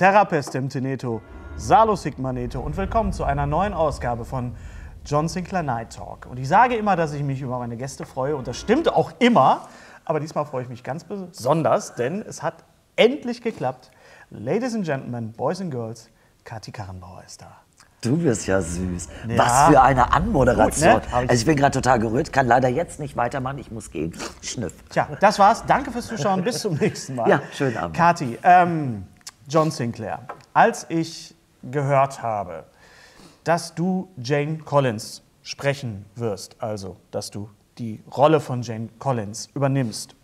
Terra Pestem Teneto, Salus Sigmaneto und willkommen zu einer neuen Ausgabe von John Sinclair Night Talk. Und ich sage immer, dass ich mich über meine Gäste freue und das stimmt auch immer, aber diesmal freue ich mich ganz besonders, denn es hat endlich geklappt. Ladies and Gentlemen, Boys and Girls, Kathi Karrenbauer ist da. Du bist ja süß. Ja. Was für eine Anmoderation. Gut, ne? Also ich bin gerade total gerührt, kann leider jetzt nicht weitermachen, ich muss gehen. Schnüff. Tja, das war's. Danke fürs Zuschauen. Bis zum nächsten Mal. Ja, schönen Abend. Kathi, ähm, John Sinclair, als ich gehört habe, dass du Jane Collins sprechen wirst, also dass du die Rolle von Jane Collins übernimmst,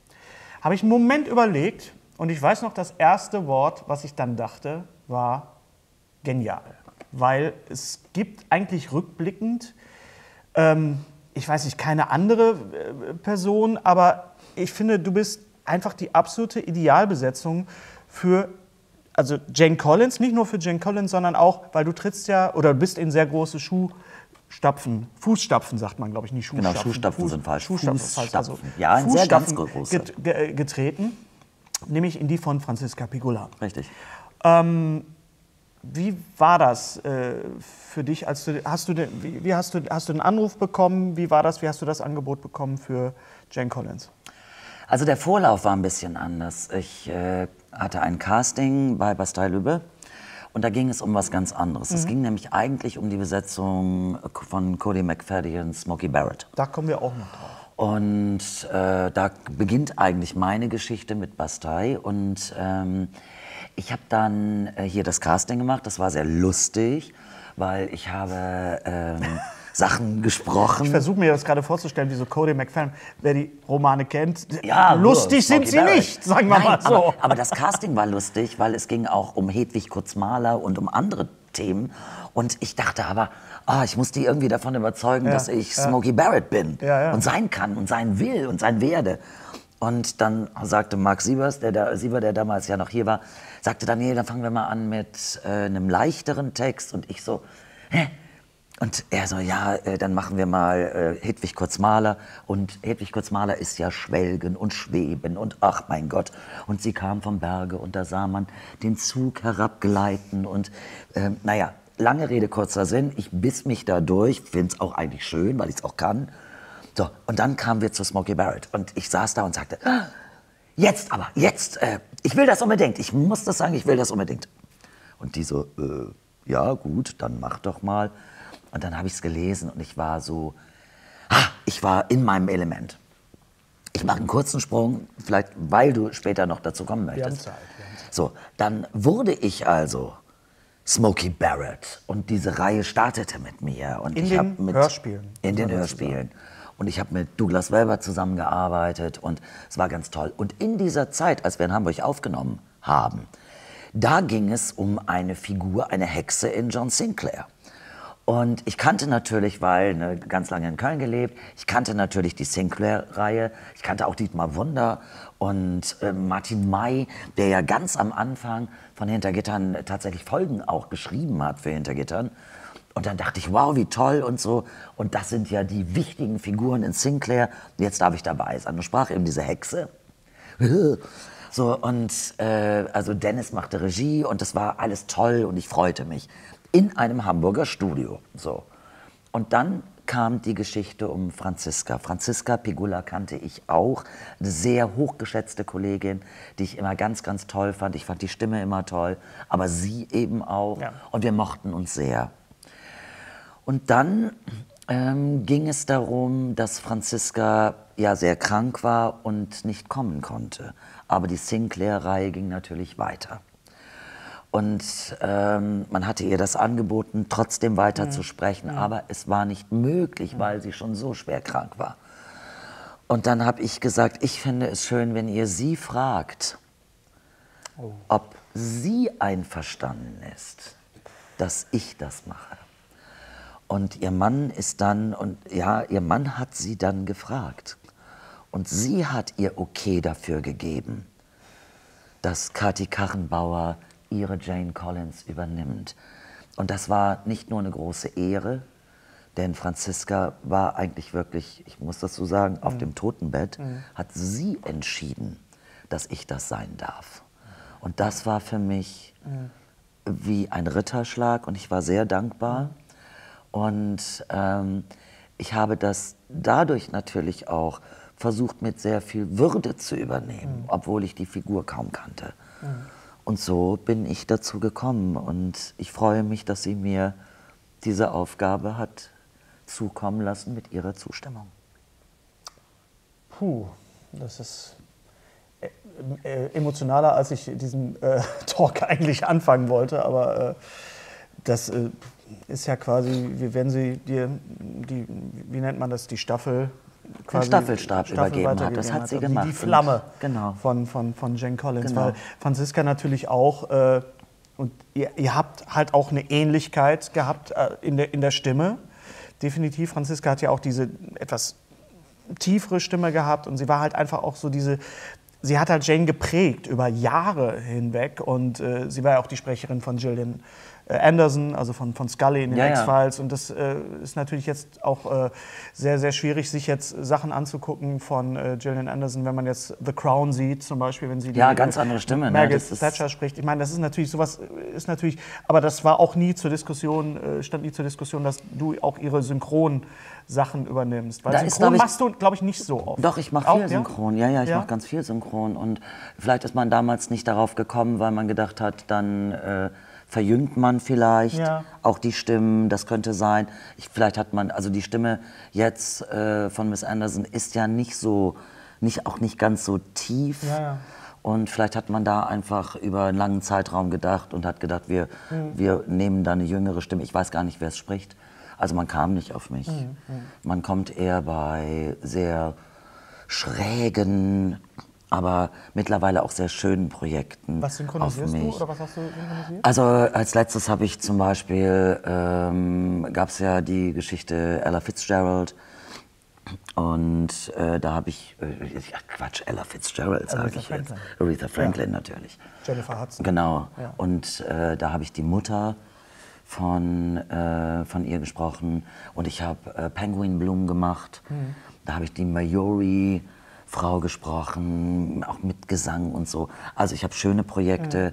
habe ich einen Moment überlegt und ich weiß noch, das erste Wort, was ich dann dachte, war genial. Weil es gibt eigentlich rückblickend ähm, ich weiß nicht, keine andere äh, Person, aber ich finde, du bist einfach die absolute Idealbesetzung für, also Jane Collins, nicht nur für Jane Collins, sondern auch, weil du trittst ja oder bist in sehr große Schuhstapfen, Fußstapfen sagt man, glaube ich, nicht Genau, Schuhstapfen. Schuhstapfen sind falsch. Fußstapfen, ist falsch, also Fußstapfen. Ja, ein sehr ganz Fußstapfen große. get, ge, getreten, nämlich in die von Franziska Pigula. Richtig. Wie war das äh, für dich, als du hast du den, wie, wie hast du hast du einen Anruf bekommen? Wie war das? Wie hast du das Angebot bekommen für Jane Collins? Also der Vorlauf war ein bisschen anders. Ich äh, hatte ein Casting bei Bastei Lübbe und da ging es um was ganz anderes. Mhm. Es ging nämlich eigentlich um die Besetzung von Cody McFadden und Smokey Barrett. Da kommen wir auch noch drauf. Und äh, da beginnt eigentlich meine Geschichte mit Bastei. Und ähm, ich habe dann äh, hier das Casting gemacht. Das war sehr lustig, weil ich habe ähm, Sachen gesprochen. Ich versuche mir das gerade vorzustellen, wie so Cody McFadden, wer die Romane kennt. Ja, lustig Smokey sind sie Barrett. nicht, sagen wir Nein, mal so. Aber, aber das Casting war lustig, weil es ging auch um Hedwig Kurzmaler und um andere Themen. Und ich dachte aber, ah, ich muss die irgendwie davon überzeugen, dass ich Smokey Barrett bin Ja, ja. und sein kann und sein will und sein werde. Und dann sagte Mark Sievers, der, da, Siever, der damals ja noch hier war, sagte dann, nee, dann fangen wir mal an mit äh, einem leichteren Text. Und ich so, hä? Und er so, ja, äh, dann machen wir mal äh, Hedwig Kurzmaler. Und Hedwig Kurzmaler ist ja Schwelgen und Schweben und ach mein Gott. Und sie kam vom Berge und da sah man den Zug herabgleiten. Und ähm, naja, lange Rede, kurzer Sinn. Ich biss mich da durch, finde es auch eigentlich schön, weil ich es auch kann. So, und dann kamen wir zu Smokey Barrett. Und ich saß da und sagte, "Ah, jetzt aber, jetzt, äh, ich will das unbedingt. Ich muss das sagen, ich will das unbedingt. Und die so, äh, ja gut, dann mach doch mal. Und dann habe ich es gelesen und ich war so, ah, ich war in meinem Element. Ich mache einen kurzen Sprung, vielleicht weil du später noch dazu kommen möchtest. haben Zeit, wir haben So, dann wurde ich also Smokey Barrett und diese Reihe startete mit mir. Und In ich den mit, Hörspielen, In den Hörspielen. Und ich habe mit Douglas Welber zusammengearbeitet und es war ganz toll. Und in dieser Zeit, als wir in Hamburg aufgenommen haben, da ging es um eine Figur, eine Hexe in John Sinclair. Und ich kannte natürlich, weil ne, ganz lange in Köln gelebt, ich kannte natürlich die Sinclair-Reihe, ich kannte auch Dietmar Wunder und äh, Martin May, der ja ganz am Anfang von Hintergittern tatsächlich Folgen auch geschrieben hat für Hintergittern. Und dann dachte ich, wow, wie toll und so. Und das sind ja die wichtigen Figuren in Sinclair. Jetzt darf ich dabei sein. Und sprach eben diese Hexe. So, und äh, also Dennis machte Regie und das war alles toll und ich freute mich. In einem Hamburger Studio. So. Und dann kam die Geschichte um Franziska. Franziska Pigula kannte ich auch, eine sehr hochgeschätzte Kollegin, die ich immer ganz, ganz toll fand. Ich fand die Stimme immer toll, aber sie eben auch. Ja. Und wir mochten uns sehr. Und dann ähm, ging es darum, dass Franziska ja sehr krank war und nicht kommen konnte. Aber die Sinclair-Reihe ging natürlich weiter. Und ähm, man hatte ihr das angeboten, trotzdem weiter zu sprechen, aber es war nicht möglich, weil sie schon so schwer krank war. Und dann habe ich gesagt, ich finde es schön, wenn ihr sie fragt, ob sie einverstanden ist, dass ich das mache. Und ihr Mann ist dann, und ja, ihr Mann hat sie dann gefragt. Und sie hat ihr Okay dafür gegeben, dass Kathi Karrenbauer ihre Jane Collins übernimmt. Und das war nicht nur eine große Ehre, denn Franziska war eigentlich wirklich, ich muss das so sagen, auf dem Totenbett, hat sie entschieden, dass ich das sein darf. Und das war für mich wie ein Ritterschlag und ich war sehr dankbar. Und ähm, ich habe das dadurch natürlich auch versucht, mit sehr viel Würde zu übernehmen, obwohl ich die Figur kaum kannte. Und so bin ich dazu gekommen und ich freue mich, dass sie mir diese Aufgabe hat zukommen lassen mit ihrer Zustimmung. Puh, das ist äh, äh, emotionaler, als ich diesen äh, Talk eigentlich anfangen wollte, aber äh, das äh, ist ja quasi, wie wenn sie dir, die, wie nennt man das, die Staffel quasi Staffelstab übergeben hat. Das hat sie also gemacht. Die, die Flamme genau. von, von, von Jane Collins. Genau. Weil Franziska natürlich auch, äh, und ihr, ihr habt halt auch eine Ähnlichkeit gehabt äh, in, der, in der Stimme. Definitiv. Franziska hat ja auch diese etwas tiefere Stimme gehabt und sie war halt einfach auch so diese. Sie hat halt Jane geprägt über Jahre hinweg und äh, sie war ja auch die Sprecherin von Gillian Anderson, also von, von Scully in den Ja, ja. X-Files. Und das äh, ist natürlich jetzt auch äh, sehr, sehr schwierig, sich jetzt Sachen anzugucken von äh, Gillian Anderson, wenn man jetzt The Crown sieht, zum Beispiel, wenn sie die Ja, ganz andere Stimme, ne? Margaret ist- Thatcher spricht. Ich meine, das ist natürlich sowas, äh, ist natürlich, aber das war auch nie zur Diskussion, äh, stand nie zur Diskussion, dass du auch ihre Synchron-Sachen übernimmst. Weil Da ist, Synchron ich- machst du, glaube ich, nicht so oft. Doch, ich mache Auch, viel ja? Synchron. Ja, ja, ich Ja? mache ganz viel Synchron. Und vielleicht ist man damals nicht darauf gekommen, weil man gedacht hat, dann äh, verjüngt man vielleicht Ja. auch die Stimmen. Das könnte sein. Ich, vielleicht hat man, also die Stimme jetzt äh, von Miss Anderson ist ja nicht so, nicht, auch nicht ganz so tief. Ja, ja. Und vielleicht hat man da einfach über einen langen Zeitraum gedacht und hat gedacht, wir, Mhm. wir nehmen da eine jüngere Stimme. Ich weiß gar nicht, wer es spricht. Also man kam nicht auf mich. Mhm, Man kommt eher bei sehr schrägen, aber mittlerweile auch sehr schönen Projekten Was synchronisierst du oder was hast du synchronisiert? Also als letztes habe ich zum Beispiel, ähm, gab es ja die Geschichte Ella Fitzgerald. Und äh, da habe ich, äh, ja, Quatsch, Ella Fitzgerald sage ich jetzt. Aretha Franklin natürlich. Jennifer Hudson. Genau. Ja. Und äh, da habe ich die Mutter von, äh, von ihr gesprochen und ich habe äh, Penguin Bloom gemacht. Mhm. Da habe ich die Mayori Frau gesprochen, auch mit Gesang und so. Also ich habe schöne Projekte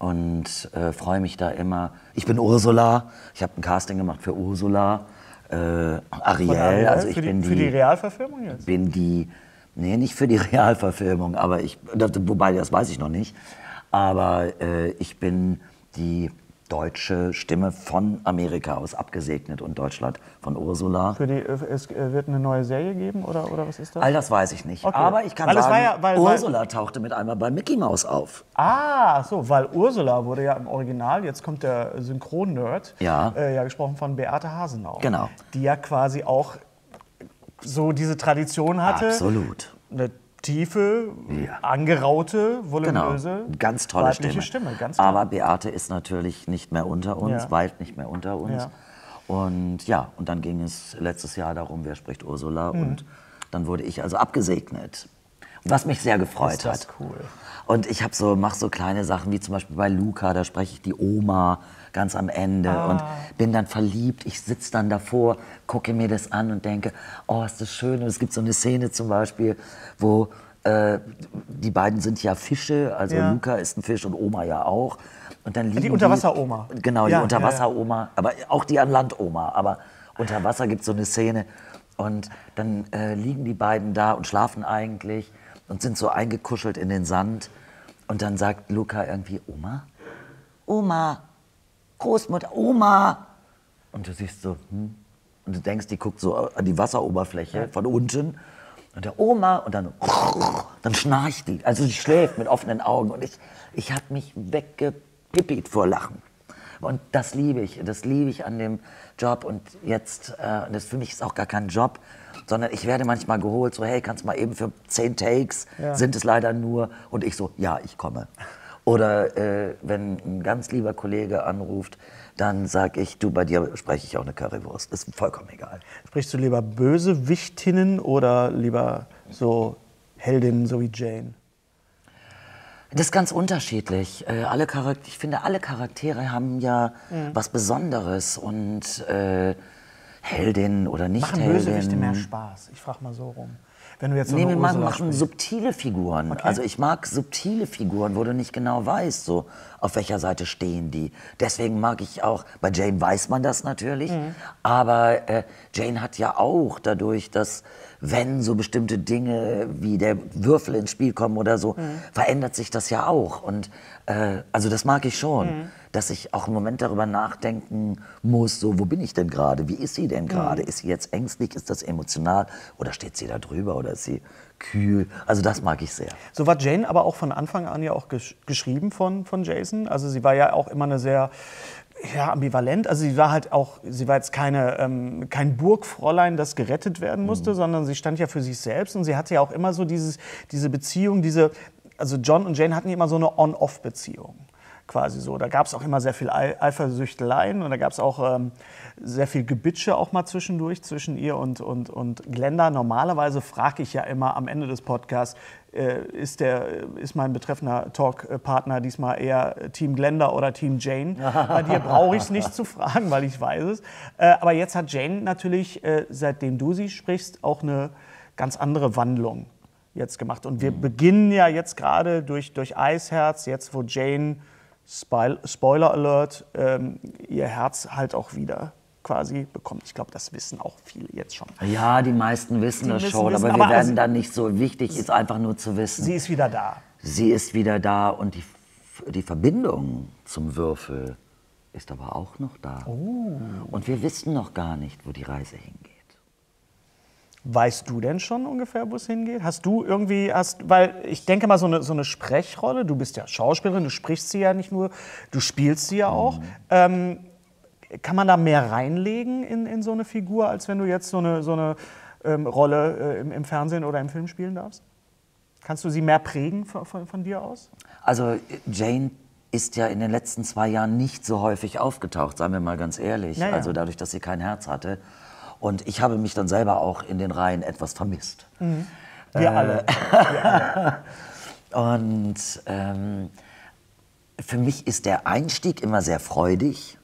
Mhm. und äh, freue mich da immer. Ich bin Ursula. Ich habe ein Casting gemacht für Ursula. Äh, Ariel, Ariel? also ich für, bin die, für die Realverfilmung jetzt? bin die, nee, nicht für die Realverfilmung, aber ich, wobei das weiß ich noch nicht, aber äh, ich bin die deutsche Stimme von Amerika aus abgesegnet und Deutschland von Ursula. Für die, äh, es äh, wird eine neue Serie geben oder, oder was ist das? All das weiß ich nicht. Okay. Aber ich kann Weil sagen, ja- weil- weil- Ursula tauchte mit einmal bei Mickey Mouse auf. Ah, so, weil Ursula wurde ja im Original, jetzt kommt der Synchron-Nerd, Ja. äh, ja gesprochen von Beate Hasenau. Genau. Die ja quasi auch so diese Tradition hatte. Absolut. Eine tiefe, Ja. angeraute, Genau, voluminöse, ganz tolle Stimme. Stimme. Ganz. Aber Beate ist natürlich nicht mehr unter uns, Ja. weit nicht mehr unter uns. Ja. Und ja, und dann ging es letztes Jahr darum, wer spricht Ursula. Mhm. Und dann wurde ich also abgesegnet. Was mich sehr gefreut Ist das hat. cool. Und ich habe so, mache so kleine Sachen wie zum Beispiel bei Luca, da spreche ich die Oma ganz am Ende Ah. und bin dann verliebt. Ich sitze dann davor, gucke mir das an und denke, oh, ist das schön. Und es gibt so eine Szene zum Beispiel, wo äh, die beiden sind ja Fische, also Ja. Luca ist ein Fisch und Oma ja auch. Und dann liegen Die Unterwasseroma. Genau, die Ja, ja, Unterwasseroma, aber auch die an Land Oma. Aber unter Wasser gibt es so eine Szene. Und dann äh, liegen die beiden da und schlafen eigentlich und sind so eingekuschelt in den Sand. Und dann sagt Luca irgendwie, Oma? Oma, Großmutter, Oma. Und du siehst so, hm? Und du denkst, die guckt so an die Wasseroberfläche von unten. Und der Oma, und dann, dann schnarcht die. Also die schläft mit offenen Augen. Und ich, ich habe mich weggepippit vor Lachen. Und das liebe ich. Das liebe ich an dem Job. Und jetzt, äh, das für mich ist auch gar kein Job, sondern ich werde manchmal geholt, so, hey, kannst du mal eben für zehn Takes, Ja. sind es leider nur. Und ich so, ja, ich komme. Oder äh, wenn ein ganz lieber Kollege anruft, dann sage ich, du, bei dir spreche ich auch eine Currywurst. Ist vollkommen egal. Sprichst du lieber Bösewichtinnen oder lieber so Heldinnen, so wie Jane? Das ist ganz unterschiedlich. Äh, alle Charakter ich finde, alle Charaktere haben ja Mhm. was Besonderes und äh, Heldin oder nicht Machen Heldin. Bösewichte mehr Spaß? Ich frage mal so rum. Wenn du jetzt so Nee, wir machen, machen subtile Figuren. Also ich mag subtile Figuren, wo du nicht genau weißt, so auf welcher Seite stehen die. Deswegen mag ich auch, bei Jane weiß man das natürlich, Mhm. aber äh, Jane hat ja auch dadurch, dass wenn so bestimmte Dinge wie der Würfel ins Spiel kommen oder so, Mhm. verändert sich das ja auch. Und äh, also das mag ich schon, Mhm. Dass ich auch im Moment darüber nachdenken muss, so wo bin ich denn gerade? Wie ist sie denn gerade? Mhm. Ist sie jetzt ängstlich? Ist das emotional? Oder steht sie da drüber? Oder ist sie kühl? Also das mag ich sehr. So war Jane aber auch von Anfang an ja auch gesch geschrieben von, von Jason. Also sie war ja auch immer eine sehr ja, ambivalent. Also sie war halt auch, sie war jetzt keine, ähm, kein Burgfräulein, das gerettet werden musste, sondern sie stand ja für sich selbst und sie hatte ja auch immer so dieses, diese Beziehung, diese, also John und Jane hatten immer so eine On-Off-Beziehung. Quasi so. Da gab es auch immer sehr viel Ei- Eifersüchteleien und da gab es auch ähm, sehr viel Gebitsche auch mal zwischendurch zwischen ihr und, und, und Glenda. Normalerweise frage ich ja immer am Ende des Podcasts, äh, ist, der, ist mein betreffender Talkpartner diesmal eher Team Glenda oder Team Jane? Bei dir brauche ich es nicht zu fragen, weil ich weiß es. Äh, aber jetzt hat Jane natürlich, äh, seitdem du sie sprichst, auch eine ganz andere Wandlung jetzt gemacht. Und wir beginnen ja jetzt gerade durch, durch Eisherz, jetzt wo Jane, Spoiler Alert, ähm, ihr Herz halt auch wieder quasi bekommt. Ich glaube, das wissen auch viele jetzt schon. Ja, die meisten wissen Die das wissen- schon, wissen, aber wir aber werden also- dann nicht so wichtig, ist einfach nur zu wissen. Sie ist wieder da. Sie ist wieder da und die, die Verbindung zum Würfel ist aber auch noch da. Oh. Und wir wissen noch gar nicht, wo die Reise hingeht. Weißt du denn schon ungefähr, wo es hingeht? Hast du irgendwie, hast, weil ich denke mal, so eine, so eine Sprechrolle, du bist ja Schauspielerin, du sprichst sie ja nicht nur, du spielst sie ja auch. Ähm, kann man da mehr reinlegen in, in so eine Figur, als wenn du jetzt so eine, so eine ähm, Rolle äh, im, im Fernsehen oder im Film spielen darfst? Kannst du sie mehr prägen von, von, von dir aus? Also Jane ist ja in den letzten zwei Jahren nicht so häufig aufgetaucht, seien wir mal ganz ehrlich. Ja, ja. Also dadurch, dass sie kein Herz hatte. Und ich habe mich dann selber auch in den Reihen etwas vermisst. Wir alle. Und ähm, für mich ist der Einstieg immer sehr freudig.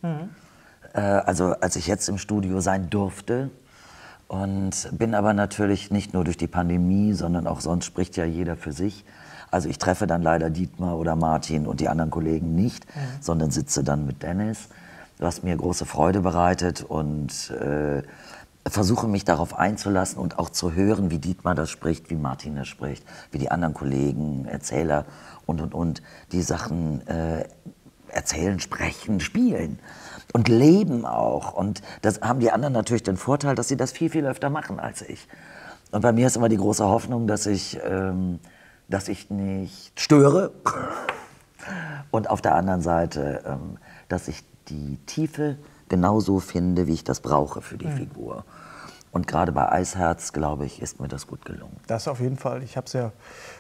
Äh, also als ich jetzt im Studio sein durfte. Und bin aber natürlich nicht nur durch die Pandemie, sondern auch sonst spricht ja jeder für sich. Also ich treffe dann leider Dietmar oder Martin und die anderen Kollegen nicht, sondern sitze dann mit Dennis, was mir große Freude bereitet und äh, versuche mich darauf einzulassen und auch zu hören, wie Dietmar das spricht, wie Martin das spricht, wie die anderen Kollegen, Erzähler und und und die Sachen äh, erzählen, sprechen, spielen und leben auch. Und das haben die anderen natürlich den Vorteil, dass sie das viel, viel öfter machen als ich. Und bei mir ist immer die große Hoffnung, dass ich, ähm, dass ich nicht störe. Und auf der anderen Seite, ähm, dass ich die Tiefe genauso finde, wie ich das brauche für die Figur. Und gerade bei Eisherz, glaube ich, ist mir das gut gelungen. Das auf jeden Fall. Ich habe es ja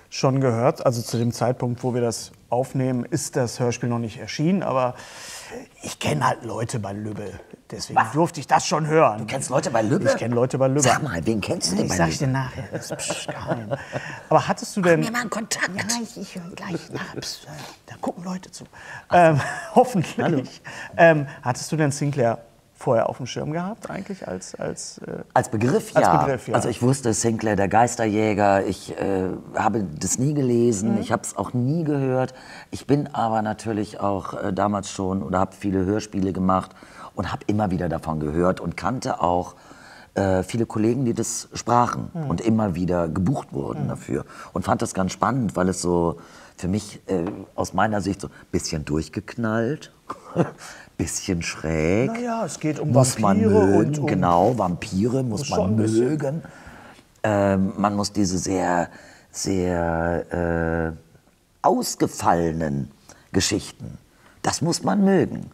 schon gehört. Also zu dem Zeitpunkt, wo wir das aufnehmen, ist das Hörspiel noch nicht erschienen. Aber ich kenne halt Leute bei Lübbe. Deswegen durfte ich das schon hören. Du kennst Leute bei Lübbe? Ich kenne Leute bei Lübbe. Sag mal, wen kennst du denn Ich bei sag's dir Lübbe? nachher. Das ist psch, geheim. Aber hattest du denn. mir mal einen Kontakt. Ja, ich, ich höre gleich nach. Psch, da gucken Leute zu. Ähm, hoffentlich. Ähm, hattest du denn Sinclair vorher auf dem Schirm gehabt, eigentlich als. als äh, Als Begriff, Als ja. Begriff, ja. Also ich wusste Sinclair, der Geisterjäger. Ich äh, habe das nie gelesen, ich habe es auch nie gehört. Ich bin aber natürlich auch äh, damals schon oder habe viele Hörspiele gemacht und habe immer wieder davon gehört und kannte auch äh, viele Kollegen, die das sprachen und immer wieder gebucht wurden dafür. Und fand das ganz spannend, weil es so für mich äh, aus meiner Sicht so ein bisschen durchgeknallt, bisschen schräg. naja, es geht um muss man Vampire mögen, und um. genau, Vampire muss Schon man mögen. Ähm, man muss diese sehr, sehr äh, ausgefallenen Geschichten, das muss man mögen.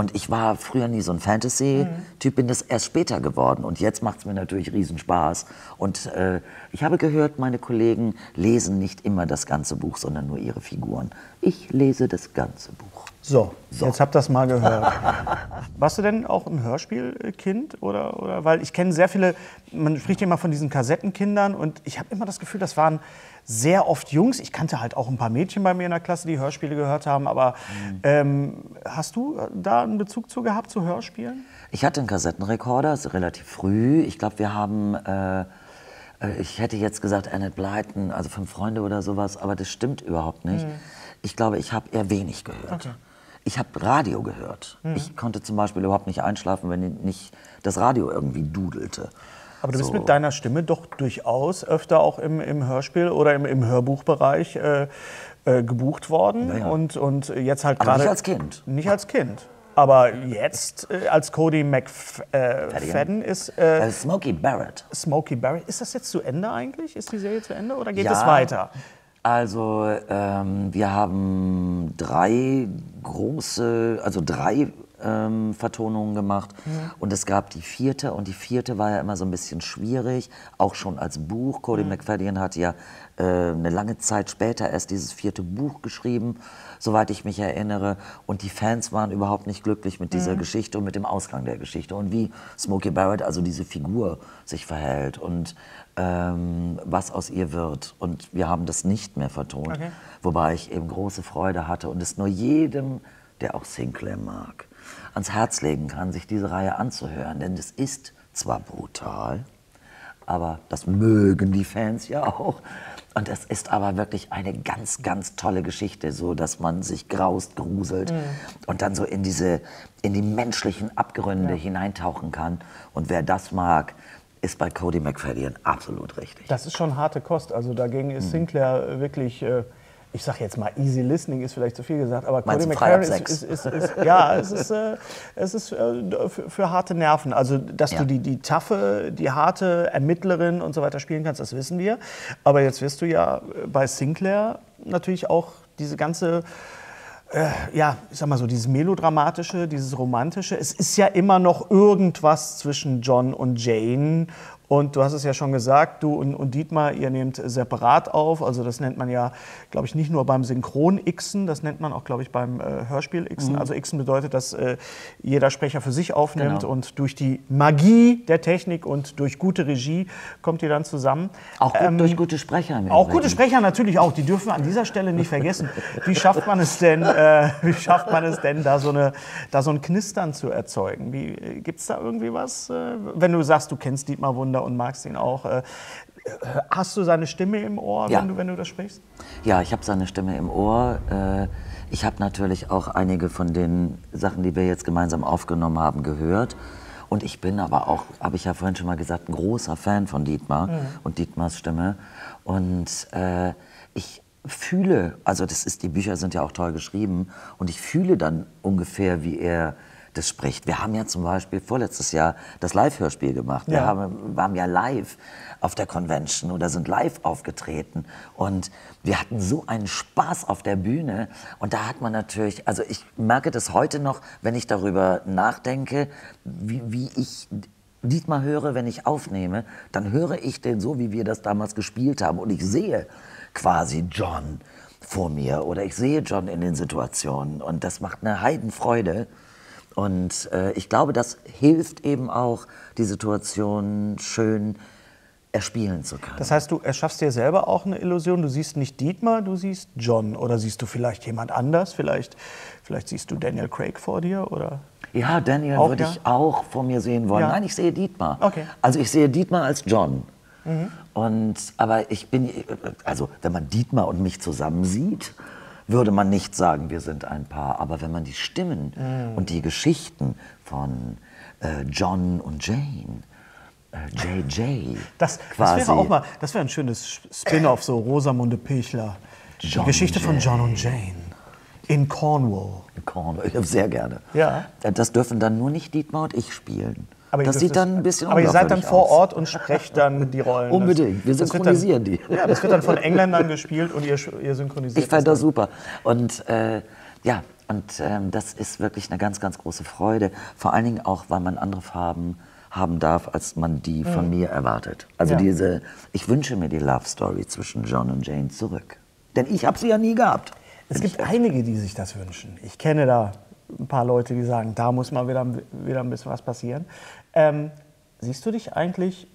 Und ich war früher nie so ein Fantasy-Typ, bin das erst später geworden. Und jetzt macht es mir natürlich riesen Spaß. Und äh, ich habe gehört, meine Kollegen lesen nicht immer das ganze Buch, sondern nur ihre Figuren. Ich lese das ganze Buch. So, jetzt habt ihr das mal gehört. Warst du denn auch ein Hörspielkind? Oder, oder? Weil ich kenne sehr viele, man spricht ja immer von diesen Kassettenkindern und ich habe immer das Gefühl, das waren sehr oft Jungs. Ich kannte halt auch ein paar Mädchen bei mir in der Klasse, die Hörspiele gehört haben. Aber ähm, hast du da einen Bezug zu gehabt, zu Hörspielen? Ich hatte einen Kassettenrekorder, also relativ früh. Ich glaube, wir haben äh, Äh, Ich hätte jetzt gesagt Annette Blyton, also fünf Freunde oder sowas, aber das stimmt überhaupt nicht. Ich glaube, ich habe eher wenig gehört. Ich habe Radio gehört. Ich konnte zum Beispiel überhaupt nicht einschlafen, wenn nicht das Radio irgendwie dudelte. Aber du bist So. mit deiner Stimme doch durchaus öfter auch im, im Hörspiel oder im, im Hörbuchbereich äh, äh, gebucht worden. Ja, ja. Und, und jetzt halt gerade. nicht als Kind. Nicht als Kind. Aber jetzt äh, als Cody McFadden ist äh, Äh, Smokey Barrett. Smokey Barry. Ist das jetzt zu Ende eigentlich? Ist die Serie zu Ende oder geht Ja. es weiter? Also ähm, wir haben drei große, also drei ähm, Vertonungen gemacht. Und es gab die vierte. Und die vierte war ja immer so ein bisschen schwierig, auch schon als Buch. Cody McFadden hat ja äh, eine lange Zeit später erst dieses vierte Buch geschrieben, soweit ich mich erinnere. Und die Fans waren überhaupt nicht glücklich mit dieser Geschichte und mit dem Ausgang der Geschichte. Und wie Smokey Barrett, also diese Figur, sich verhält und ähm, was aus ihr wird. Und wir haben das nicht mehr vertont, Okay. wobei ich eben große Freude hatte und es nur jedem, der auch Sinclair mag, ans Herz legen kann, sich diese Reihe anzuhören. Denn es ist zwar brutal, aber das mögen die Fans ja auch. Und es ist aber wirklich eine ganz, ganz tolle Geschichte, so dass man sich graust, gruselt und dann so in diese, in die menschlichen Abgründe hineintauchen kann. Und wer das mag, ist bei Cody McFadden absolut richtig. Das ist schon harte Kost. Also dagegen ist Sinclair wirklich, äh, ich sag jetzt mal, easy listening ist vielleicht zu viel gesagt, aber Meinst Cody McFerrin ist, ist, ist, ist, ja, es ist, äh, es ist äh, für, für harte Nerven. Also, dass Ja. du die, die taffe, die harte Ermittlerin und so weiter spielen kannst, das wissen wir. Aber jetzt wirst du ja bei Sinclair natürlich auch diese ganze äh, ja, ich sag mal so, dieses Melodramatische, dieses Romantische. Es ist ja immer noch irgendwas zwischen John und Jane. Und du hast es ja schon gesagt, du und, und Dietmar, ihr nehmt separat auf. Also das nennt man ja, glaube ich, nicht nur beim Synchron-Xen, das nennt man auch, glaube ich, beim äh, Hörspiel-Xen. Also Xen bedeutet, dass äh, jeder Sprecher für sich aufnimmt Genau. und durch die Magie der Technik und durch gute Regie kommt ihr dann zusammen. Auch gut Ähm, durch gute Sprecher. auch gute Sprecher natürlich auch, die dürfen wir an dieser Stelle nicht vergessen. Wie schafft man es denn, äh, wie schafft man es denn da, so eine, da so ein Knistern zu erzeugen? Gibt es da irgendwie was? Äh, wenn du sagst, du kennst Dietmar Wunder und magst ihn auch, äh, hast du seine Stimme im Ohr, Ja. wenn, du, wenn du das sprichst? Ja, ich habe seine Stimme im Ohr. Äh, Ich habe natürlich auch einige von den Sachen, die wir jetzt gemeinsam aufgenommen haben, gehört. Und ich bin aber auch, habe ich ja vorhin schon mal gesagt, ein großer Fan von Dietmar und Dietmars Stimme. Und äh, ich fühle, also das ist, die Bücher sind ja auch toll geschrieben, und ich fühle dann ungefähr, wie er das spricht. Wir haben ja zum Beispiel vorletztes Jahr das Live-Hörspiel gemacht. Wir Ja. haben, waren ja live auf der Convention oder sind live aufgetreten. Und wir hatten so einen Spaß auf der Bühne. Und da hat man natürlich, also ich merke das heute noch, wenn ich darüber nachdenke, wie, wie ich Dietmar höre, wenn ich aufnehme, dann höre ich den so, wie wir das damals gespielt haben. Und ich sehe quasi John vor mir oder ich sehe John in den Situationen. Und das macht eine Heidenfreude. Und äh, ich glaube, das hilft eben auch, die Situation schön erspielen zu können. Das heißt, du erschaffst dir selber auch eine Illusion. Du siehst nicht Dietmar, du siehst John. Oder siehst du vielleicht jemand anders? Vielleicht, vielleicht siehst du Daniel Craig vor dir? Oder? ja, Daniel Auch, würde ja? ich auch vor mir sehen wollen. Ja. Nein, ich sehe Dietmar. Okay. Mhm. Also ich sehe Dietmar als John. Und, aber ich bin, also wenn man Dietmar und mich zusammen sieht, würde man nicht sagen, wir sind ein Paar. Aber wenn man die Stimmen Mhm. und die Geschichten von äh, John und Jane, äh, JJ, Das, das wäre auch mal, das wäre ein schönes Spin-off, so Rosamunde Pilchler. Die John Geschichte von Jane. John und Jane in Cornwall. Cornwall, sehr gerne. Ja. Das dürfen dann nur nicht Dietmar und ich spielen. Ihr das sieht dann ein bisschen Aber ihr seid dann vor aus. Ort und sprecht dann die Rollen. Unbedingt. Wir synchronisieren dann, die. Ja, das wird dann von Engländern gespielt und ihr, ihr synchronisiert. Ich fand das das super. Und äh, ja, und ähm, das ist wirklich eine ganz, ganz große Freude. Vor allen Dingen auch, weil man andere Farben haben darf, als man die von mir erwartet. Also Mhm. Ja. diese, ich wünsche mir die Love Story zwischen John und Jane zurück. Denn ich habe sie ja nie gehabt. Es gibt einige, die sich das wünschen. Ich kenne da ein paar Leute, die sagen, da muss mal wieder, wieder ein bisschen was passieren. Ähm, siehst du dich eigentlich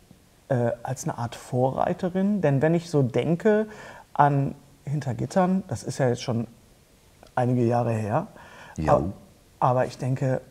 äh, als eine Art Vorreiterin? Denn wenn ich so denke an Hinter Gittern, das ist ja jetzt schon einige Jahre her, Ja. aber, aber ich denke,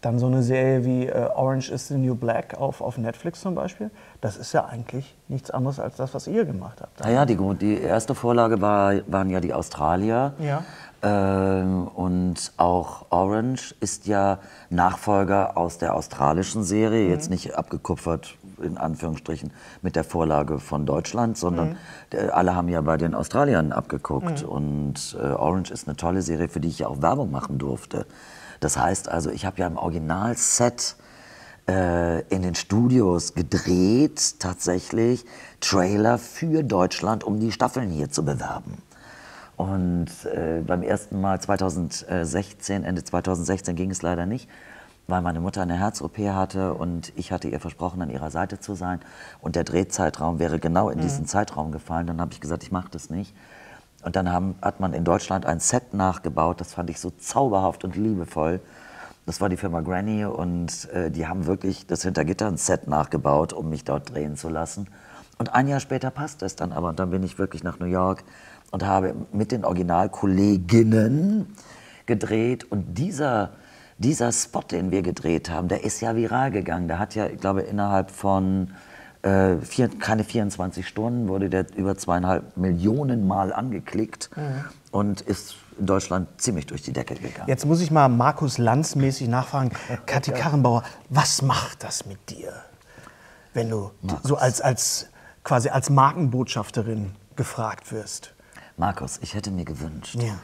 dann so eine Serie wie äh, Orange is the New Black auf, auf Netflix zum Beispiel, das ist ja eigentlich nichts anderes als das, was ihr gemacht habt. Naja, die, die erste Vorlage war, waren ja die Australier. Ja. Ähm, und auch Orange ist ja Nachfolger aus der australischen Serie, Mhm. jetzt nicht abgekupfert in Anführungsstrichen mit der Vorlage von Deutschland, sondern Mhm. der- alle haben ja bei den Australiern abgeguckt. Und äh, Orange ist eine tolle Serie, für die ich ja auch Werbung machen durfte. Das heißt also, ich habe ja im Originalset äh, in den Studios gedreht, tatsächlich Trailer für Deutschland, um die Staffeln hier zu bewerben. Und äh, beim ersten Mal 2016, Ende 2016 ging es leider nicht, weil meine Mutter eine Herz-OP hatte und ich hatte ihr versprochen, an ihrer Seite zu sein. Und der Drehzeitraum wäre genau in diesen Zeitraum gefallen. Dann habe ich gesagt, ich mache das nicht. Und dann haben, hat man in Deutschland ein Set nachgebaut, das fand ich so zauberhaft und liebevoll. Das war die Firma Granny und äh, die haben wirklich das Hintergitter-Set nachgebaut, um mich dort drehen zu lassen. Und ein Jahr später passte es dann aber und dann bin ich wirklich nach New York und habe mit den Originalkolleginnen gedreht und dieser, dieser Spot, den wir gedreht haben, der ist ja viral gegangen. Der hat ja, ich glaube, innerhalb von äh, vier, keine 24 Stunden wurde der über zweieinhalb Millionen Mal angeklickt und ist in Deutschland ziemlich durch die Decke gegangen. Jetzt muss ich mal Markus Lanz mäßig nachfragen. Kathi Karrenbauer, was macht das mit dir, wenn du so als, als quasi als Markenbotschafterin gefragt wirst? Markus, ich hätte mir gewünscht, Ja.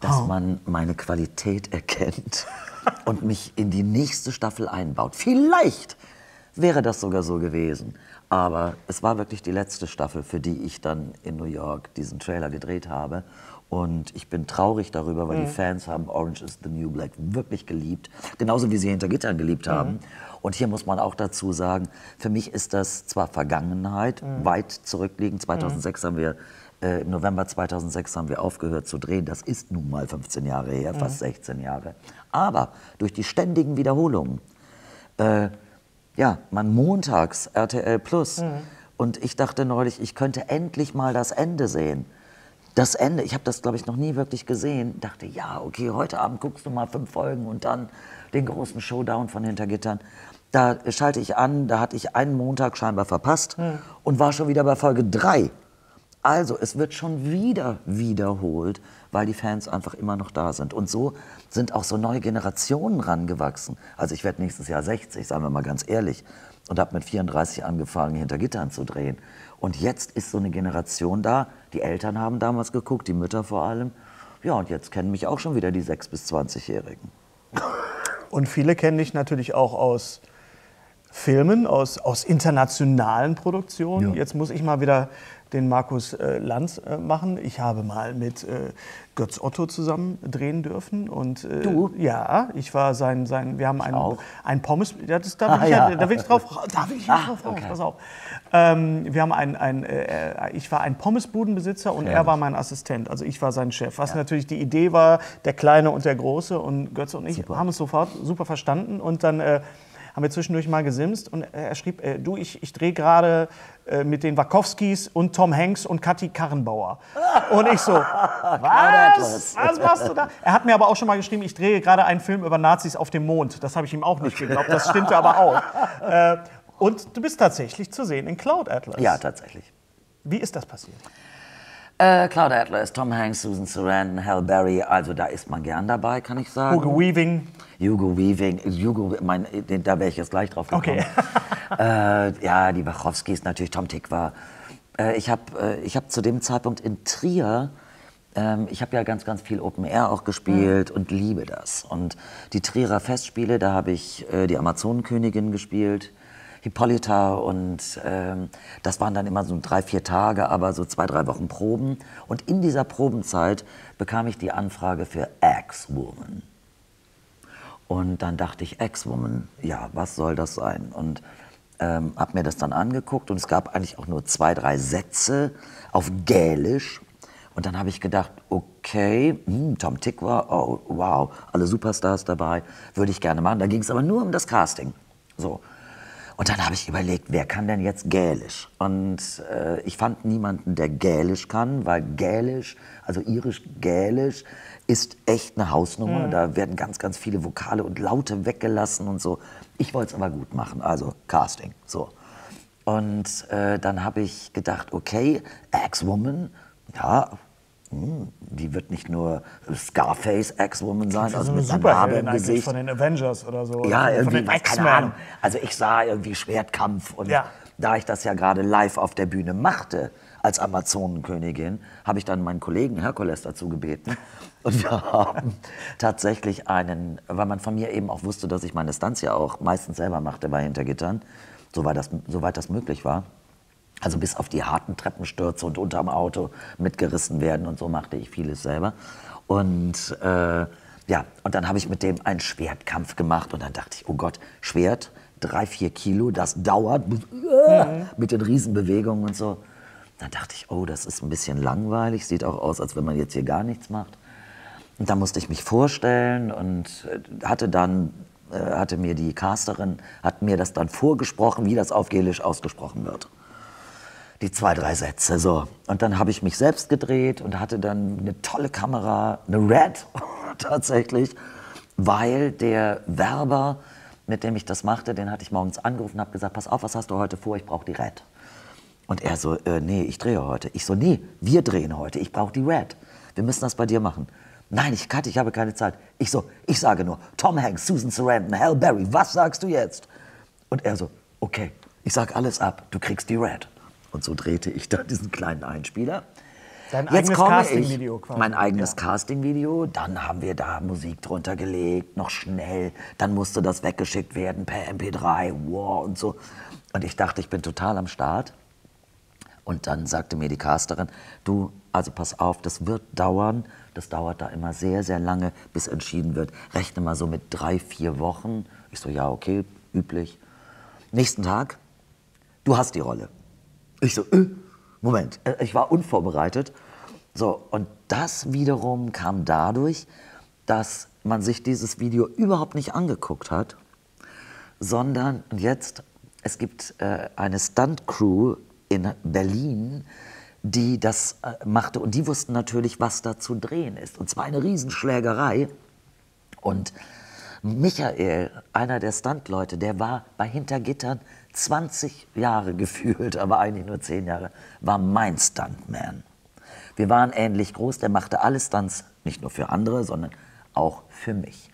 dass Oh. man meine Qualität erkennt und mich in die nächste Staffel einbaut. Vielleicht wäre das sogar so gewesen. Aber es war wirklich die letzte Staffel, für die ich dann in New York diesen Trailer gedreht habe. Und ich bin traurig darüber, weil die Fans haben Orange is the New Black wirklich geliebt. Genauso wie sie hinter Gittern geliebt haben. Und hier muss man auch dazu sagen, für mich ist das zwar Vergangenheit, weit zurückliegend. 2006 haben wir, äh, im November 2006 haben wir aufgehört zu drehen. Das ist nun mal 15 Jahre her, fast 16 Jahre. Aber durch die ständigen Wiederholungen, äh, ja, man montags RTL Plus. Und ich dachte neulich, ich könnte endlich mal das Ende sehen. Das Ende, ich habe das, glaube ich, noch nie wirklich gesehen. Dachte, ja, okay, heute Abend guckst du mal fünf Folgen und dann den großen Showdown von Hintergittern. Da schalte ich an, da hatte ich einen Montag scheinbar verpasst und war schon wieder bei Folge drei. Also, es wird schon wieder wiederholt, weil die Fans einfach immer noch da sind. Und so sind auch so neue Generationen rangewachsen. Also, ich werde nächstes Jahr 60, sagen wir mal ganz ehrlich, und habe mit 34 angefangen, hinter Gittern zu drehen. Und jetzt ist so eine Generation da. Die Eltern haben damals geguckt, die Mütter vor allem. Ja, und jetzt kennen mich auch schon wieder die 6- bis 20-Jährigen. Und viele kennen dich natürlich auch aus Filmen, aus, aus internationalen Produktionen. Ja. Jetzt muss ich mal wieder den Markus äh, Lanz äh, machen. Ich habe mal mit äh, Götz Otto zusammen drehen dürfen. Und, Du? Ja, ich war sein, sein wir haben ein, auch? ein Pommes, ja, das, da, will Ah, ich ja. ja. da will ich drauf, da will ich Ah, drauf okay. pass auf. Ähm, wir haben ein, ein, ich war ein Pommesbudenbesitzer und er war mein Assistent, also ich war sein Chef. Was natürlich die Idee war, der Kleine und der Große und Götz und ich haben es sofort super verstanden und dann haben wir zwischendurch mal gesimst und er schrieb, äh, du, ich, ich drehe gerade mit den Wachowskis und Tom Hanks und Kathi Karrenbauer. Und ich so, was? Was machst du da? Er hat mir aber auch schon mal geschrieben, ich drehe gerade einen Film über Nazis auf dem Mond. Das habe ich ihm auch nicht geglaubt, das stimmte aber auch. Äh, und du bist tatsächlich zu sehen in Cloud Atlas. Ja, tatsächlich. Wie ist das passiert? Äh, Cloud Atlas, Tom Hanks, Susan Sarandon, Halle Berry, also da ist man gern dabei, kann ich sagen. Hugo Weaving. Hugo Weaving, Hugo, mein, den- da wäre ich jetzt gleich drauf gekommen. Okay. äh, ja, die Wachowskis natürlich, Tom Tick war. Äh, ich habe äh, ich hab zu dem Zeitpunkt in Trier, ähm, ich habe ja ganz, ganz viel Open Air auch gespielt und liebe das. Und die Trierer Festspiele, da habe ich äh, die Amazonenkönigin gespielt. Hippolyta und ähm, das waren dann immer so drei, vier Tage, aber so zwei, drei Wochen Proben. Und in dieser Probenzeit bekam ich die Anfrage für Ex-Woman. Und dann dachte ich, Ex-Woman, ja, was soll das sein? Und ähm, habe mir das dann angeguckt und es gab eigentlich auch nur zwei, drei Sätze auf Gälisch. Und dann habe ich gedacht, okay, hm, Tom Tick war, oh wow, alle Superstars dabei, würde ich gerne machen. Da ging es aber nur um das Casting. So. Und dann habe ich überlegt, wer kann denn jetzt Gälisch? Und äh, ich fand niemanden, der Gälisch kann, weil Gälisch, also irisch-Gälisch, ist echt eine Hausnummer. Da werden ganz, ganz viele Vokale und Laute weggelassen und so. Ich wollte es aber gut machen, also Casting, so. Und äh, dann habe ich gedacht, okay, Ex-Woman, ja, die wird nicht nur Scarface Ex-Woman sein, also so eine mit einer Narbe im Gesicht. von den Avengers oder so. Ja, von irgendwie, den keine. Ahnung. Also ich sah irgendwie Schwertkampf und Ja. da ich das ja gerade live auf der Bühne machte als Amazonenkönigin, habe ich dann meinen Kollegen Herkules dazu gebeten und wir haben tatsächlich einen, weil man von mir eben auch wusste, dass ich meine Stunts ja auch meistens selber machte bei Hintergittern, soweit das, soweit das möglich war. Also bis auf die harten Treppenstürze und unterm Auto mitgerissen werden und so machte ich vieles selber. Und äh, ja, und dann habe ich mit dem einen Schwertkampf gemacht und dann dachte ich, oh Gott, Schwert, drei, vier Kilo, das dauert mit den Riesenbewegungen und so. Dann dachte ich, oh, das ist ein bisschen langweilig, sieht auch aus, als wenn man jetzt hier gar nichts macht. Und da musste ich mich vorstellen und äh, hatte dann, äh, hatte mir die Casterin, hat mir das dann vorgesprochen, wie das auf Gelisch ausgesprochen wird die zwei, drei Sätze. So. Und dann habe ich mich selbst gedreht und hatte dann eine tolle Kamera, eine Red tatsächlich, weil der Werber, mit dem ich das machte, den hatte ich morgens angerufen und habe gesagt, pass auf, was hast du heute vor, ich brauche die Red. Und er so, äh, nee, ich drehe heute. Ich so, nee, wir drehen heute, ich brauche die Red. Wir müssen das bei dir machen. Nein, ich kann, ich habe keine Zeit. Ich so, ich sage nur, Tom Hanks, Susan Sarandon, Hal Berry, was sagst du jetzt? Und er so, okay, ich sag alles ab, du kriegst die Red. Und so drehte ich dann diesen kleinen Einspieler. Dein Jetzt eigenes komme Casting-Video ich, quasi. mein eigenes Ja. Casting-Video. Dann haben wir da Musik drunter gelegt, noch schnell. Dann musste das weggeschickt werden per MP3, wow und so. Und ich dachte, ich bin total am Start. Und dann sagte mir die Casterin, du, also pass auf, das wird dauern. Das dauert da immer sehr, sehr lange, bis entschieden wird. Rechne mal so mit drei, vier Wochen. Ich so, ja, okay, üblich. Nächsten Tag, du hast die Rolle. Ich so, äh, Moment, äh, ich war unvorbereitet. So, und das wiederum kam dadurch, dass man sich dieses Video überhaupt nicht angeguckt hat, sondern jetzt, es gibt äh, eine Stunt-Crew in Berlin, die das äh, machte und die wussten natürlich, was da zu drehen ist. Und zwar eine Riesenschlägerei. Und Michael, einer der Stuntleute, der war bei Hintergittern 20 Jahre gefühlt, aber eigentlich nur 10 Jahre, war mein Stuntman. Wir waren ähnlich groß, der machte alle Stunts, nicht nur für andere, sondern auch für mich.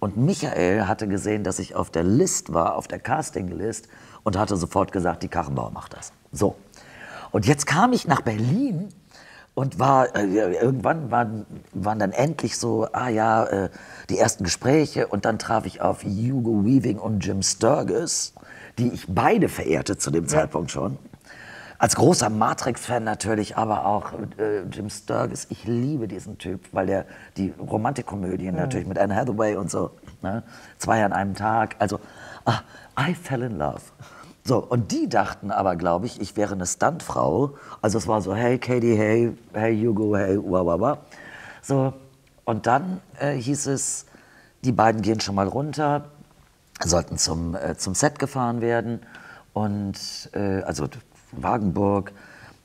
Und Michael hatte gesehen, dass ich auf der List war, auf der Casting-List und hatte sofort gesagt, die Karrenbauer macht das. So. Und jetzt kam ich nach Berlin und war äh, irgendwann waren, waren dann endlich so, ah ja, äh, die ersten Gespräche und dann traf ich auf Hugo Weaving und Jim Sturgis, die ich beide verehrte zu dem Zeitpunkt schon. Als großer Matrix-Fan natürlich, aber auch äh, Jim Sturgis. Ich liebe diesen Typ, weil der die Romantikkomödien natürlich mit Anne Hathaway und so, ne? zwei an einem Tag. Also, ah, I fell in love. So, und die dachten aber, glaube ich, ich wäre eine Stuntfrau. Also es war so, hey Katie, hey, hey Hugo, hey, wah, wah, wah. So, und dann äh, hieß es, die beiden gehen schon mal runter, sollten zum, äh, zum Set gefahren werden. Und, äh, also Wagenburg.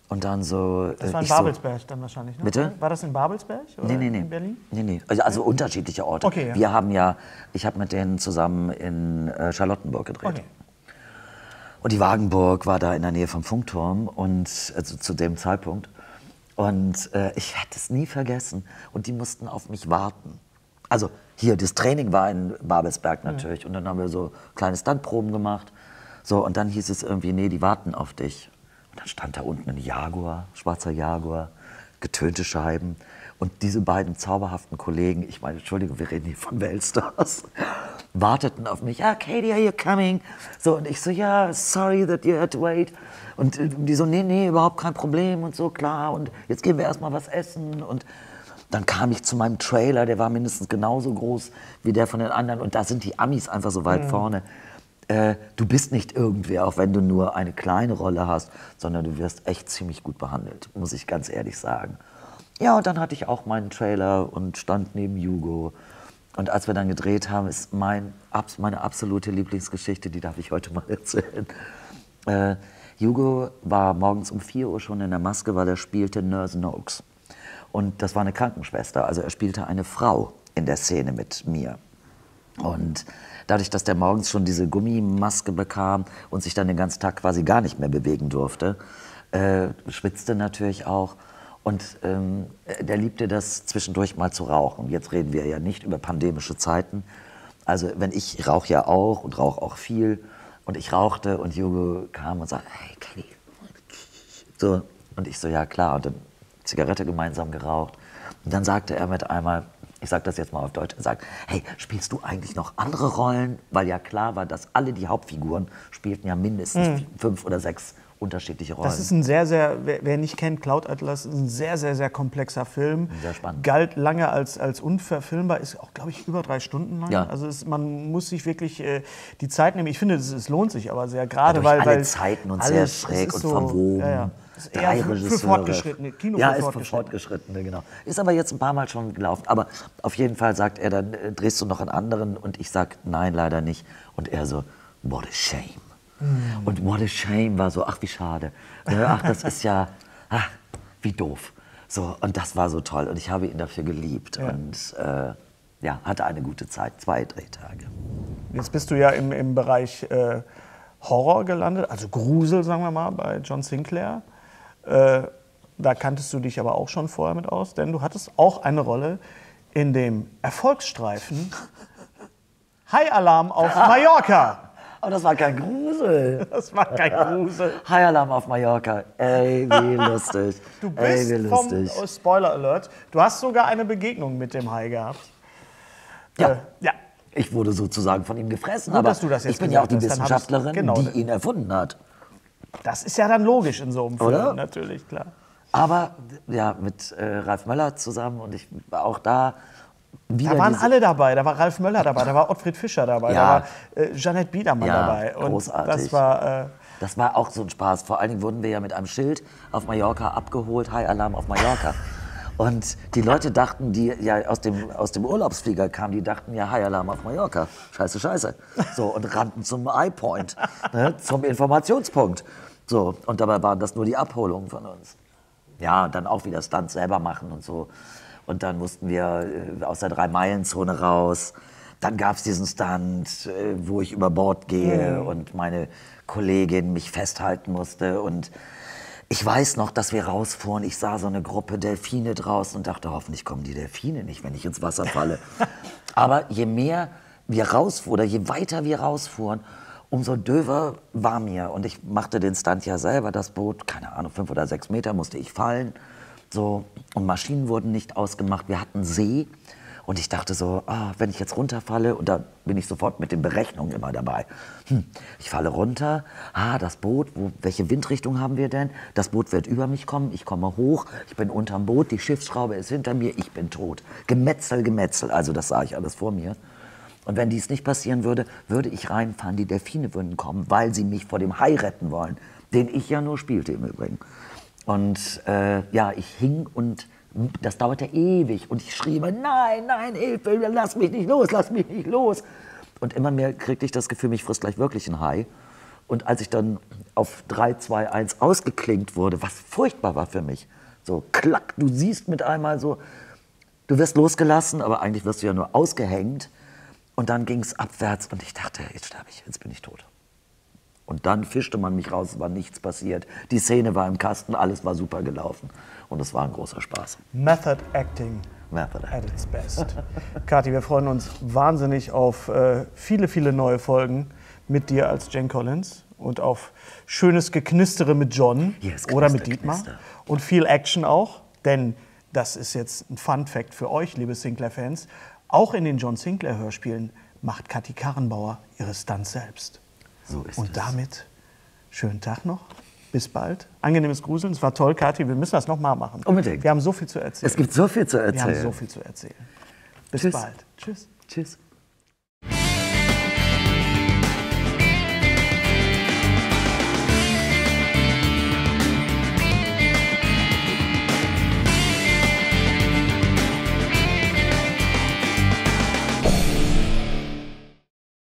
Und dann so. Das äh, war in ich so- Babelsberg dann wahrscheinlich, ne? Bitte? War das in Babelsberg oder Nee, nee, nee. in Berlin? Nee, nee. Also, also unterschiedliche Orte. Okay, ja. Wir haben ja, ich habe mit denen zusammen in äh, Charlottenburg gedreht. Okay. Und die Wagenburg war da in der Nähe vom Funkturm und also zu dem Zeitpunkt. Und äh, ich werde es nie vergessen. Und die mussten auf mich warten. Also hier, das Training war in Babelsberg natürlich. Und dann haben wir so kleine Standproben gemacht. So, und dann hieß es irgendwie, nee, die warten auf dich. Und dann stand da unten ein Jaguar, schwarzer Jaguar, getönte Scheiben. Und diese beiden zauberhaften Kollegen, ich meine, Entschuldigung, wir reden hier von Weltstars, warteten auf mich. Ah, Katie, are you coming? So, und ich so, ja, sorry that you had to wait. Und äh, die so, nee, nee, überhaupt kein Problem und so, klar. Und jetzt gehen wir erstmal was essen. Und dann kam ich zu meinem Trailer, der war mindestens genauso groß wie der von den anderen. Und da sind die Amis einfach so weit vorne. Äh, du bist nicht irgendwer, auch wenn du nur eine kleine Rolle hast, sondern du wirst echt ziemlich gut behandelt, muss ich ganz ehrlich sagen. Ja, und dann hatte ich auch meinen Trailer und stand neben Hugo. Und als wir dann gedreht haben, ist mein, abs- meine absolute Lieblingsgeschichte, die darf ich heute mal erzählen. Äh, Hugo war morgens um 4 Uhr schon in der Maske, weil er spielte Nurse Noakes. Und das war eine Krankenschwester, also er spielte eine Frau in der Szene mit mir. Und dadurch, dass der morgens schon diese Gummimaske bekam und sich dann den ganzen Tag quasi gar nicht mehr bewegen durfte, äh, schwitzte natürlich auch. Und ähm, der liebte das zwischendurch mal zu rauchen. Jetzt reden wir ja nicht über pandemische Zeiten. Also wenn ich, rauche ja auch und rauche auch viel. Und ich rauchte und Hugo kam und sagte, hey Kelly. So, und ich so, ja klar. Und dann Zigarette gemeinsam geraucht. Und dann sagte er mit einmal, ich sage das jetzt mal auf Deutsch, er sagt, hey, spielst du eigentlich noch andere Rollen? Weil ja klar war, dass alle die Hauptfiguren spielten ja mindestens fünf oder sechs unterschiedliche Rollen. Das ist ein sehr, sehr, wer, nicht kennt, Cloud Atlas ist ein sehr, sehr, sehr komplexer Film. Sehr spannend. Galt lange als, als unverfilmbar, ist auch, glaube ich, über drei Stunden lang. Ja. Also es, man muss sich wirklich äh, die Zeit nehmen. Ich finde, es, es lohnt sich aber sehr, gerade durch weil, alle weil Zeiten und sehr alles- es schräg ist und so, verwogen. Ja, ja. Es ist Drei eher für, für Regisseure. Fortgeschrittene, Kino ja, für ist für Fortgeschrittene. Genau. Ist aber jetzt ein paar Mal schon gelaufen. Aber auf jeden Fall sagt er, dann äh, drehst du noch einen anderen und ich sag, nein, leider nicht. Und er so, what a shame. Hm. Und what a shame war so, ach wie schade. Ne, Ach, das ist ja, ach, wie doof. So, und das war so toll und ich habe ihn dafür geliebt Ja. und äh, ja, hatte eine gute Zeit, zwei Drehtage. Jetzt bist du ja im, im Bereich äh, Horror gelandet, also Grusel, sagen wir mal, bei John Sinclair. Äh, da kanntest du dich aber auch schon vorher mit aus, denn du hattest auch eine Rolle in dem Erfolgsstreifen High Alarm auf Mallorca. Aber das war kein Grusel. Das war kein Grusel. High Alarm auf Mallorca. Ey, wie lustig. Du Ey, bist vom lustig. oh, Spoiler Alert. Du hast sogar eine Begegnung mit dem Hai gehabt. Ja. Äh, ja. Ich wurde sozusagen von ihm gefressen, Gut, aber dass du das jetzt ich bin ja auch die Wissenschaftlerin, genau. die ihn erfunden hat. Das ist ja dann logisch in so einem Film, Oder? natürlich, klar. Aber ja, mit äh, Ralf Möller zusammen und ich war auch da. Da waren alle dabei. Da war Ralf Möller dabei, da war Ottfried Fischer dabei, Ja. da war äh, Jeanette Biedermann Ja, dabei. Und großartig. das war. Äh, Das war auch so ein Spaß. Vor allen Dingen wurden wir ja mit einem Schild auf Mallorca abgeholt, High Alarm auf Mallorca. Und die Leute dachten, die ja aus dem, aus dem Urlaubsflieger kamen, die dachten ja High Alarm auf Mallorca. Scheiße, scheiße. So, und rannten zum Eye-Point, ne, zum Informationspunkt. So, und dabei waren das nur die Abholungen von uns. Ja, und dann auch wieder Stunts selber machen und so. Und dann mussten wir äh, aus der Drei-Meilen-Zone raus. Dann gab es diesen Stunt, äh, wo ich über Bord gehe und meine Kollegin mich festhalten musste. Und ich weiß noch, dass wir rausfuhren. Ich sah so eine Gruppe Delfine draußen und dachte, hoffentlich kommen die Delfine nicht, wenn ich ins Wasser falle. Aber je mehr wir rausfuhren, oder je weiter wir rausfuhren, umso döver war mir. Und ich machte den Stunt ja selber, das Boot, keine Ahnung, fünf oder sechs Meter musste ich fallen. So, und Maschinen wurden nicht ausgemacht. Wir hatten See. Und ich dachte so, ah, wenn ich jetzt runterfalle, und da bin ich sofort mit den Berechnungen immer dabei. Hm, ich falle runter, ah, das Boot, wo, welche Windrichtung haben wir denn? Das Boot wird über mich kommen, ich komme hoch, ich bin unterm Boot, die Schiffsschraube ist hinter mir, ich bin tot. Gemetzel, Gemetzel, also das sah ich alles vor mir. Und wenn dies nicht passieren würde, würde ich reinfahren, die Delfine würden kommen, weil sie mich vor dem Hai retten wollen, den ich ja nur spielte im Übrigen. Und äh, ja, ich hing und das dauerte ewig und ich schrie immer, nein, nein, Hilfe, lass mich nicht los, lass mich nicht los. Und immer mehr kriegte ich das Gefühl, mich frisst gleich wirklich ein Hai. Und als ich dann auf 3, 2, 1 ausgeklinkt wurde, was furchtbar war für mich, so klack, du siehst mit einmal so, du wirst losgelassen, aber eigentlich wirst du ja nur ausgehängt. Und dann ging es abwärts und ich dachte, jetzt sterbe ich, jetzt bin ich tot. Und dann fischte man mich raus, es war nichts passiert. Die Szene war im Kasten, alles war super gelaufen. Und es war ein großer Spaß. Method Acting Method at its best. Kathi, wir freuen uns wahnsinnig auf äh, viele, viele neue Folgen mit dir als Jane Collins und auf schönes Geknistere mit John Yes, oder mit Dietmar. Knister. Und viel Action auch, denn das ist jetzt ein Fun-Fact für euch, liebe Sinclair-Fans. Auch in den John Sinclair-Hörspielen macht Kathi Karrenbauer ihre Stunts selbst. So ist Und es. damit schönen Tag noch. Bis bald. Angenehmes Gruseln. Es war toll, Kathi. Wir müssen das nochmal machen. Unbedingt. Wir haben so viel zu erzählen. Es gibt so viel zu Wir erzählen. haben so viel zu erzählen. Bis Tschüss. bald. Tschüss. Tschüss.